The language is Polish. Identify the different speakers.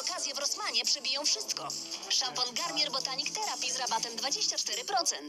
Speaker 1: okazję w Rosmanie przybiją wszystko. Szampon Garnier Botanic Therapy z rabatem 24%.